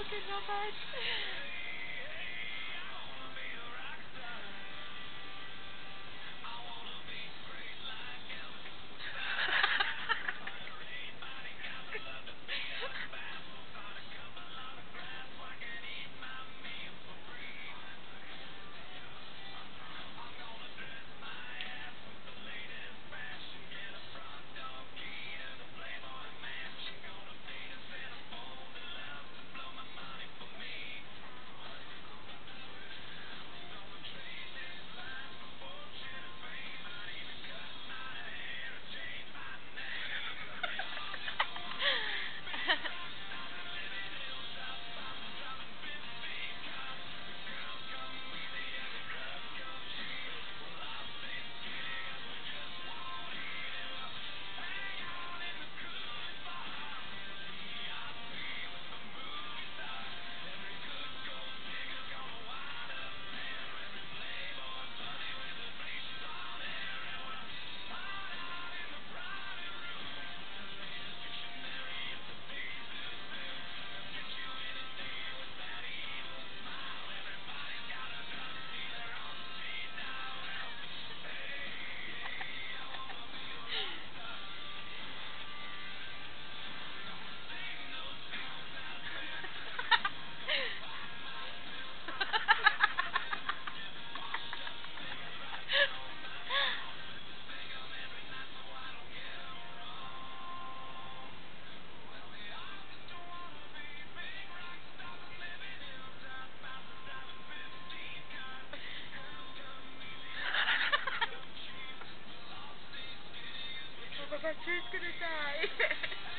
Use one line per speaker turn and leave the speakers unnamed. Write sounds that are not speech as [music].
look at how much. God, Drew's gonna die. [laughs]